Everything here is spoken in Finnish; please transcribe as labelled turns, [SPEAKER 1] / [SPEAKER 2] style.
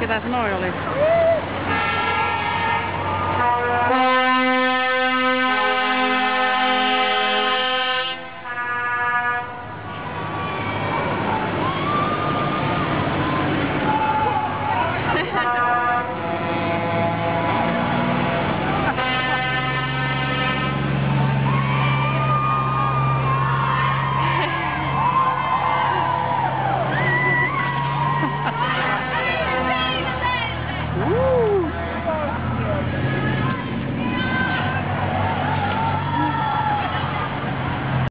[SPEAKER 1] Ketäs noi oli?